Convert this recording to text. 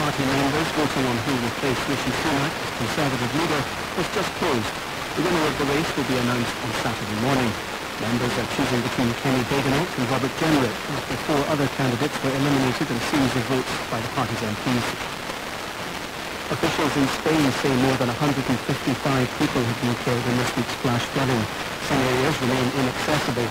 party members also on who will face Rishi Sunak Conservative leader has just closed. The winner of the race will be announced on Saturday morning. Members are choosing between Kemi Badenoch and Robert Jenrick after four other candidates were eliminated in a series of votes by the party's MPs. Officials in Spain say more than 155 people have been killed in this week's flash flooding. Some areas remain inaccessible.